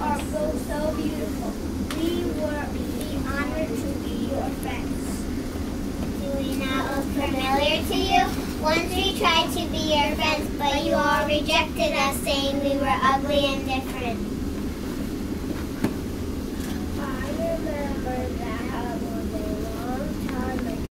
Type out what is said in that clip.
Are both so beautiful. We were be honored to be your friends. Do we not look familiar to you? Once we tried to be your friends, but you all rejected us, saying we were ugly and different.